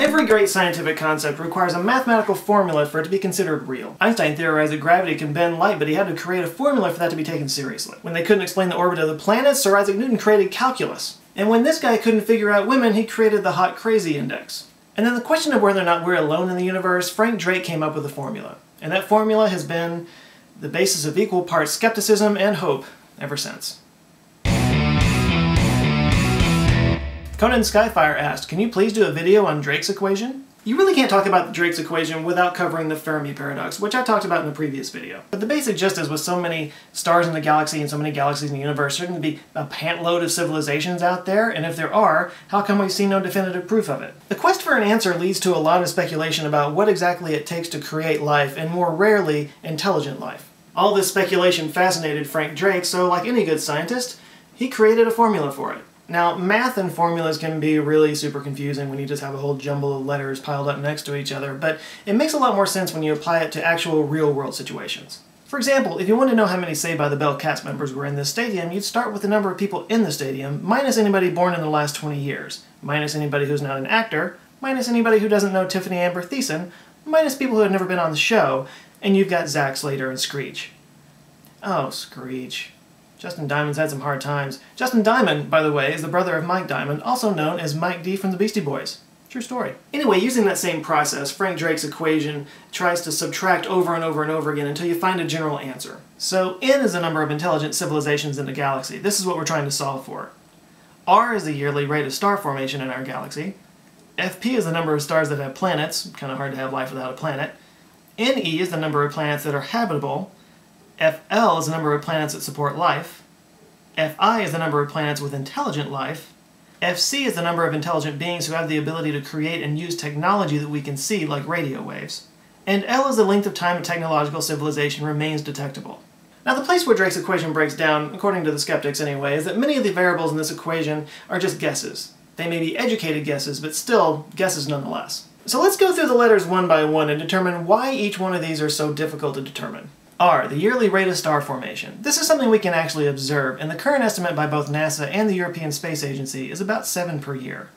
Every great scientific concept requires a mathematical formula for it to be considered real. Einstein theorized that gravity can bend light, but he had to create a formula for that to be taken seriously. When they couldn't explain the orbit of the planets, Sir Isaac Newton created calculus. And when this guy couldn't figure out women, he created the hot crazy index. And then the question of whether or not we're alone in the universe, Frank Drake came up with a formula. And that formula has been the basis of equal parts skepticism and hope ever since. Conan Skyfire asked, can you please do a video on Drake's equation? You really can't talk about Drake's equation without covering the Fermi paradox, which I talked about in the previous video. But the basic gist is with so many stars in the galaxy and so many galaxies in the universe, there going to be a pantload of civilizations out there, and if there are, how come we see no definitive proof of it? The quest for an answer leads to a lot of speculation about what exactly it takes to create life, and more rarely, intelligent life. All this speculation fascinated Frank Drake, so like any good scientist, he created a formula for it. Now, math and formulas can be really super confusing when you just have a whole jumble of letters piled up next to each other, but it makes a lot more sense when you apply it to actual real-world situations. For example, if you want to know how many Saved by the Bell cast members were in this stadium, you'd start with the number of people in the stadium, minus anybody born in the last 20 years, minus anybody who's not an actor, minus anybody who doesn't know Tiffany Amber Thiessen, minus people who have never been on the show, and you've got Zack Slater and Screech. Oh, Screech. Dustin Diamond's had some hard times. Dustin Diamond, by the way, is the brother of Mike Diamond, also known as Mike D from the Beastie Boys. True story. Anyway, using that same process, Frank Drake's equation tries to subtract over and over and over again until you find a general answer. So n is the number of intelligent civilizations in the galaxy. This is what we're trying to solve for. R is the yearly rate of star formation in our galaxy. FP is the number of stars that have planets, kind of hard to have life without a planet. NE is the number of planets that are habitable, FL is the number of planets that support life. Fi is the number of planets with intelligent life. FC is the number of intelligent beings who have the ability to create and use technology that we can see, like radio waves. And L is the length of time a technological civilization remains detectable. Now the place where Drake's equation breaks down, according to the skeptics anyway, is that many of the variables in this equation are just guesses. They may be educated guesses, but still guesses nonetheless. So let's go through the letters one by one and determine why each one of these are so difficult to determine. R, the yearly rate of star formation. This is something we can actually observe, and the current estimate by both NASA and the European Space Agency is about 7 per year.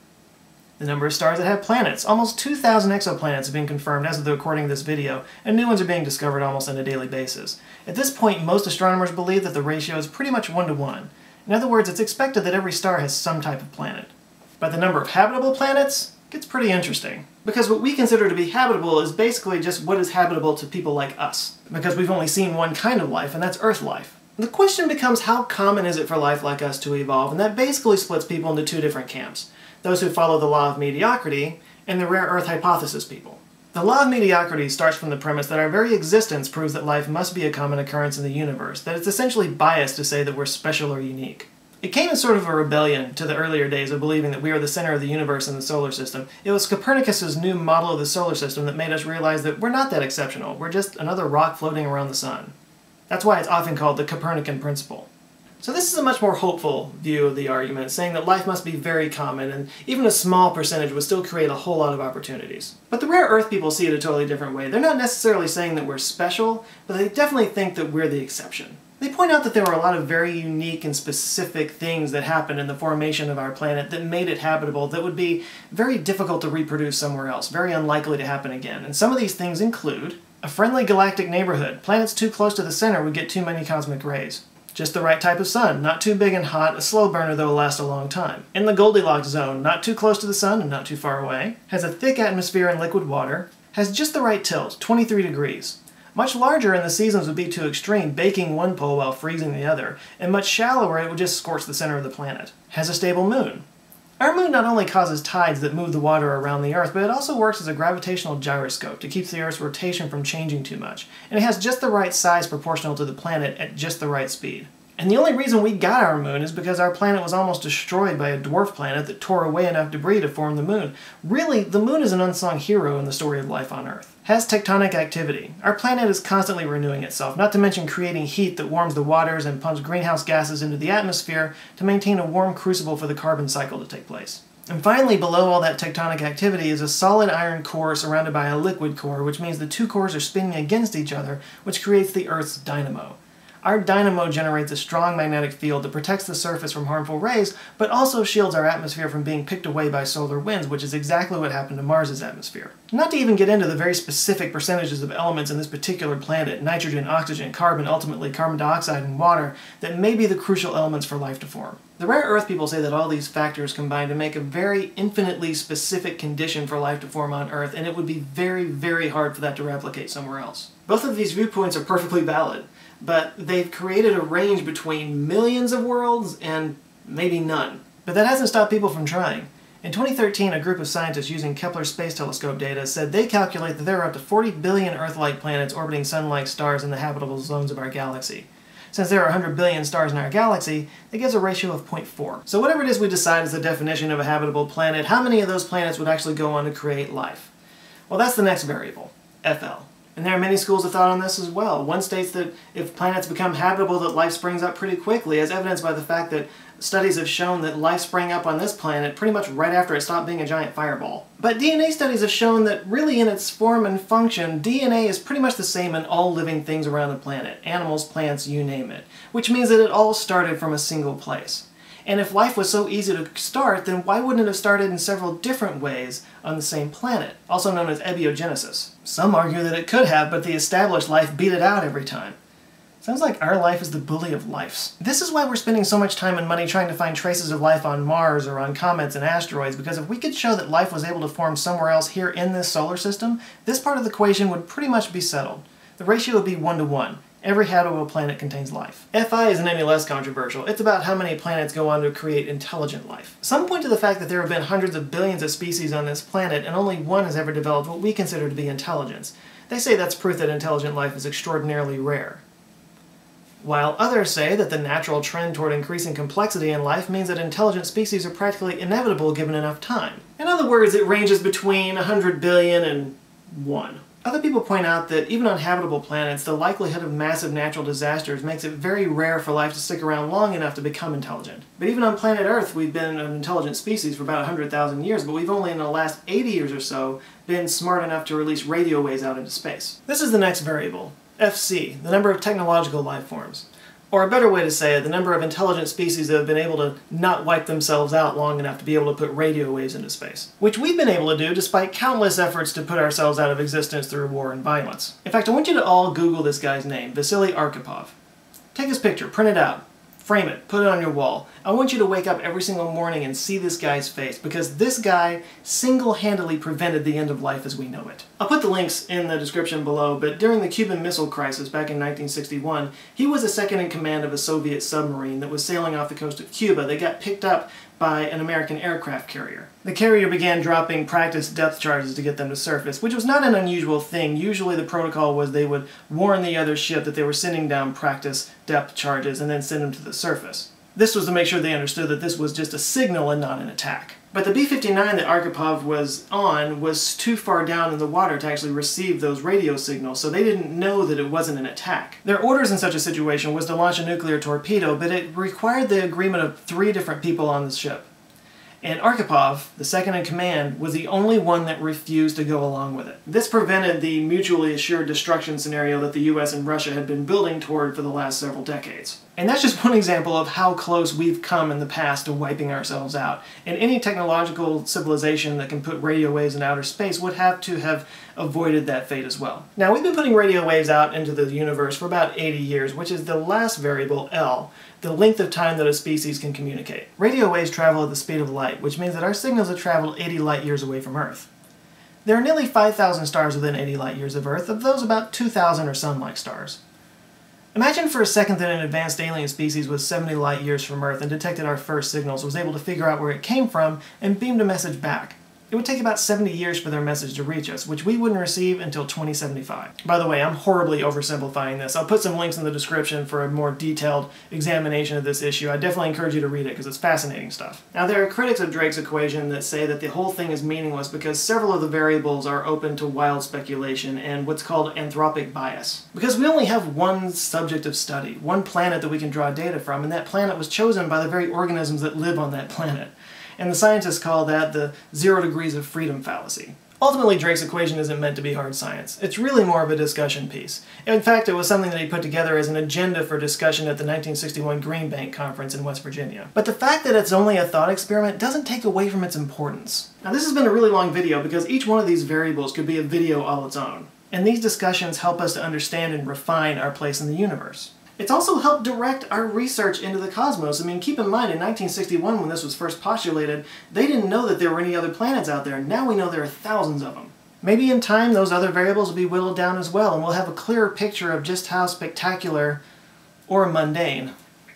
The number of stars that have planets. Almost 2,000 exoplanets have been confirmed as of the recording of this video, and new ones are being discovered almost on a daily basis. At this point, most astronomers believe that the ratio is pretty much 1 to 1. In other words, it's expected that every star has some type of planet. But the number of habitable planets gets pretty interesting. Because what we consider to be habitable is basically just what is habitable to people like us. Because we've only seen one kind of life, and that's Earth life. The question becomes how common is it for life like us to evolve, and that basically splits people into two different camps. Those who follow the law of mediocrity, and the rare Earth hypothesis people. The law of mediocrity starts from the premise that our very existence proves that life must be a common occurrence in the universe, that it's essentially biased to say that we're special or unique. It came as sort of a rebellion to the earlier days of believing that we are the center of the universe and the solar system. It was Copernicus's new model of the solar system that made us realize that we're not that exceptional. We're just another rock floating around the sun. That's why it's often called the Copernican principle. So this is a much more hopeful view of the argument, saying that life must be very common, and even a small percentage would still create a whole lot of opportunities. But the rare Earth people see it a totally different way. They're not necessarily saying that we're special, but they definitely think that we're the exception. They point out that there were a lot of very unique and specific things that happened in the formation of our planet that made it habitable that would be very difficult to reproduce somewhere else, very unlikely to happen again. And some of these things include a friendly galactic neighborhood. Planets too close to the center would get too many cosmic rays. Just the right type of sun, not too big and hot, a slow burner that will last a long time. In the Goldilocks zone, not too close to the sun and not too far away. Has a thick atmosphere and liquid water. Has just the right tilt, 23 degrees. Much larger and the seasons would be too extreme, baking one pole while freezing the other, and much shallower it would just scorch the center of the planet. Has a stable moon. Our moon not only causes tides that move the water around the Earth, but it also works as a gravitational gyroscope to keep the Earth's rotation from changing too much, and it has just the right size proportional to the planet at just the right speed. And the only reason we got our moon is because our planet was almost destroyed by a dwarf planet that tore away enough debris to form the moon. Really, the moon is an unsung hero in the story of life on Earth. Has tectonic activity. Our planet is constantly renewing itself, not to mention creating heat that warms the waters and pumps greenhouse gases into the atmosphere to maintain a warm crucible for the carbon cycle to take place. And finally, below all that tectonic activity is a solid iron core surrounded by a liquid core, which means the two cores are spinning against each other, which creates the Earth's dynamo. Our dynamo generates a strong magnetic field that protects the surface from harmful rays, but also shields our atmosphere from being picked away by solar winds, which is exactly what happened to Mars's atmosphere. Not to even get into the very specific percentages of elements in this particular planet, nitrogen, oxygen, carbon, ultimately carbon dioxide, and water, that may be the crucial elements for life to form. The rare earth people say that all these factors combine to make a very infinitely specific condition for life to form on Earth, and it would be very, very hard for that to replicate somewhere else. Both of these viewpoints are perfectly valid, but they've created a range between millions of worlds and maybe none. But that hasn't stopped people from trying. In 2013, a group of scientists using Kepler Space Telescope data said they calculate that there are up to 40 billion Earth-like planets orbiting Sun-like stars in the habitable zones of our galaxy. Since there are 100 billion stars in our galaxy, that gives a ratio of 0.4. So whatever it is we decide is the definition of a habitable planet, how many of those planets would actually go on to create life? Well, that's the next variable, FL. And there are many schools of thought on this as well. One states that if planets become habitable, that life springs up pretty quickly, as evidenced by the fact that studies have shown that life sprang up on this planet pretty much right after it stopped being a giant fireball. But DNA studies have shown that really in its form and function, DNA is pretty much the same in all living things around the planet. Animals, plants, you name it. Which means that it all started from a single place. And if life was so easy to start, then why wouldn't it have started in several different ways on the same planet, also known as abiogenesis? Some argue that it could have, but the established life beat it out every time. Sounds like our life is the bully of lives. This is why we're spending so much time and money trying to find traces of life on Mars or on comets and asteroids, because if we could show that life was able to form somewhere else here in this solar system, this part of the equation would pretty much be settled. The ratio would be 1 to 1. Every habitable planet contains life. FI isn't any less controversial. It's about how many planets go on to create intelligent life. Some point to the fact that there have been hundreds of billions of species on this planet, and only one has ever developed what we consider to be intelligence. They say that's proof that intelligent life is extraordinarily rare while others say that the natural trend toward increasing complexity in life means that intelligent species are practically inevitable given enough time. In other words, it ranges between 100 billion and 1. Other people point out that even on habitable planets, the likelihood of massive natural disasters makes it very rare for life to stick around long enough to become intelligent. But even on planet Earth, we've been an intelligent species for about 100,000 years, but we've only in the last 80 years or so been smart enough to release radio waves out into space. This is the next variable, FC, the number of technological life forms. Or a better way to say it, the number of intelligent species that have been able to not wipe themselves out long enough to be able to put radio waves into space. Which we've been able to do despite countless efforts to put ourselves out of existence through war and violence. In fact, I want you to all Google this guy's name, Vasily Arkhipov. Take his picture, print it out, Frame it, put it on your wall. I want you to wake up every single morning and see this guy's face because this guy single-handedly prevented the end of life as we know it. I'll put the links in the description below, but during the Cuban Missile Crisis back in 1961, he was a second in command of a Soviet submarine that was sailing off the coast of Cuba. They got picked up by an American aircraft carrier. The carrier began dropping practice depth charges to get them to surface, which was not an unusual thing. Usually the protocol was they would warn the other ship that they were sending down practice depth charges and then send them to the surface. This was to make sure they understood that this was just a signal and not an attack. But the B-59 that Arkhipov was on was too far down in the water to actually receive those radio signals, so they didn't know that it wasn't an attack. Their orders in such a situation was to launch a nuclear torpedo, but it required the agreement of three different people on the ship. And Arkhipov, the second in command, was the only one that refused to go along with it. This prevented the mutually assured destruction scenario that the US and Russia had been building toward for the last several decades. And that's just one example of how close we've come in the past to wiping ourselves out. And any technological civilization that can put radio waves in outer space would have to have avoided that fate as well. Now, we've been putting radio waves out into the universe for about 80 years, which is the last variable, L, the length of time that a species can communicate. Radio waves travel at the speed of light, which means that our signals have traveled 80 light years away from Earth. There are nearly 5,000 stars within 80 light years of Earth, of those about 2,000 are sun-like stars. Imagine for a second that an advanced alien species was 70 light years from Earth and detected our first signals, was able to figure out where it came from, and beamed a message back. It would take about 70 years for their message to reach us, which we wouldn't receive until 2075. By the way, I'm horribly oversimplifying this. I'll put some links in the description for a more detailed examination of this issue. I definitely encourage you to read it because it's fascinating stuff. Now, there are critics of Drake's equation that say that the whole thing is meaningless because several of the variables are open to wild speculation and what's called anthropic bias. Because we only have one subject of study, one planet that we can draw data from, and that planet was chosen by the very organisms that live on that planet and the scientists call that the zero degrees of freedom fallacy. Ultimately, Drake's equation isn't meant to be hard science. It's really more of a discussion piece. In fact, it was something that he put together as an agenda for discussion at the 1961 Green Bank Conference in West Virginia. But the fact that it's only a thought experiment doesn't take away from its importance. Now this has been a really long video because each one of these variables could be a video all its own. And these discussions help us to understand and refine our place in the universe. It's also helped direct our research into the cosmos. I mean, keep in mind, in 1961, when this was first postulated, they didn't know that there were any other planets out there. Now we know there are thousands of them. Maybe in time those other variables will be whittled down as well, and we'll have a clearer picture of just how spectacular or mundane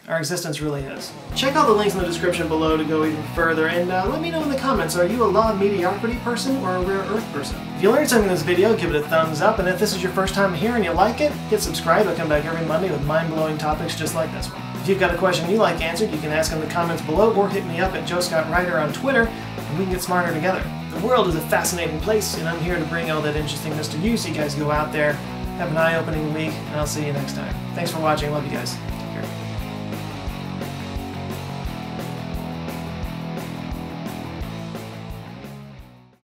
our existence really is. Check out the links in the description below to go even further, and uh, let me know in the comments, are you a law of mediocrity person or a rare earth person? If you learned something in this video, give it a thumbs up, and if this is your first time here and you like it, hit subscribe. I come back every Monday with mind-blowing topics just like this one. If you've got a question you like answered, you can ask in the comments below or hit me up at Joe Scott Writer on Twitter, and we can get smarter together. The world is a fascinating place, and I'm here to bring all that interestingness to you so you guys go out there, have an eye-opening week, and I'll see you next time. Thanks for watching. Love you guys.